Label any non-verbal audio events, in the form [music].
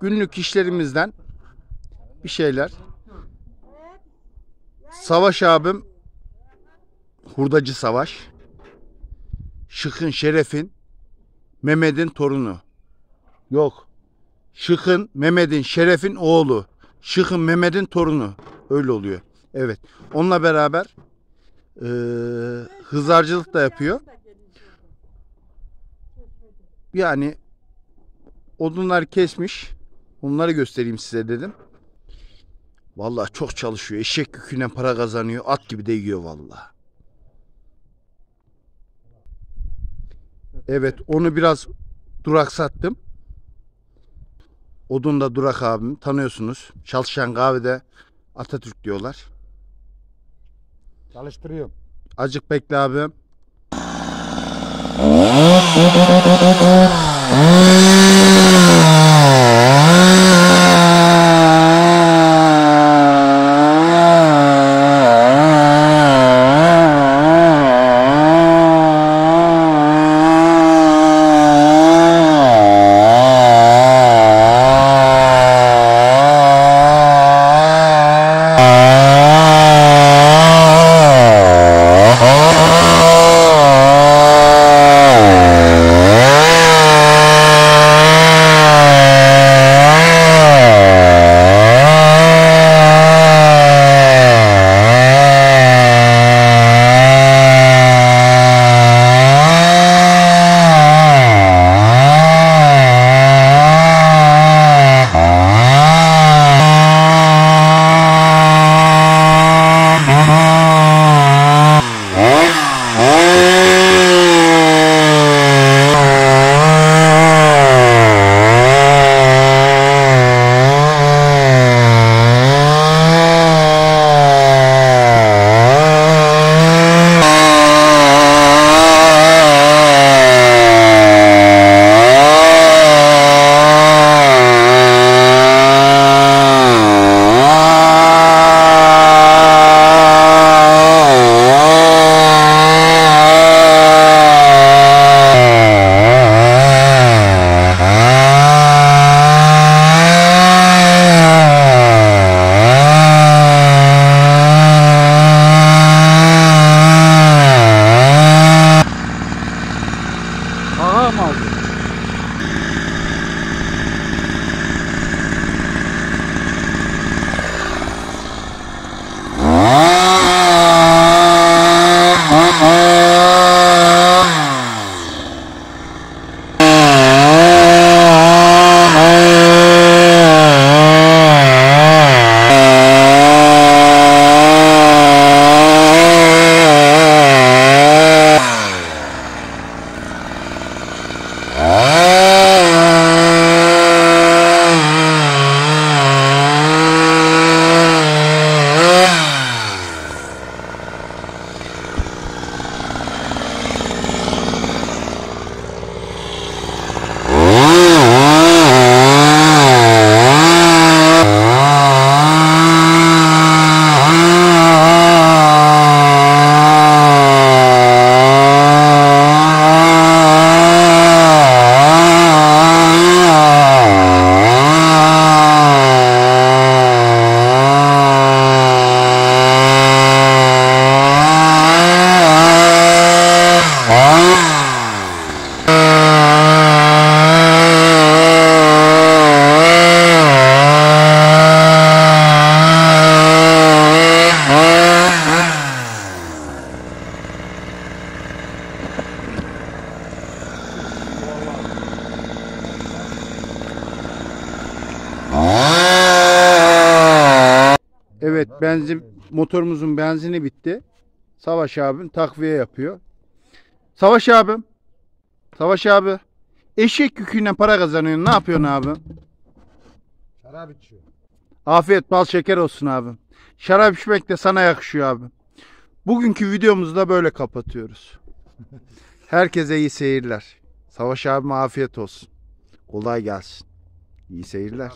günlük işlerimizden bir şeyler. Savaş abim hurdacı Savaş. Şıkın Şeref'in Mehmet'in torunu. Yok. Şıkın Mehmet'in Şeref'in oğlu. Şıkın Mehmet'in torunu. Öyle oluyor. Evet. Onunla beraber eee hızarcılık da yapıyor. Yani odunlar kesmiş. Onları göstereyim size dedim. Vallahi çok çalışıyor. Eşek yüküyle para kazanıyor. At gibi de yiyor vallahi. Evet onu biraz duraksattım. Odun da Durak abim tanıyorsunuz. Çalışan kahvede Atatürk diyorlar. Çalıştırıyorum. Acık bekle abim. [laughs] Ага, мать. Evet benzin motorumuzun benzini bitti. Savaş abim takviye yapıyor. Savaş abim. Savaş abi. Eşek yüküyle para kazanıyorsun. Ne yapıyorsun abim? Şarap içiyor. Afiyet bal şeker olsun abim. Şarap içmek de sana yakışıyor abim. Bugünkü videomuzu da böyle kapatıyoruz. [laughs] Herkese iyi seyirler. Savaş abime afiyet olsun. Kolay gelsin. İyi seyirler.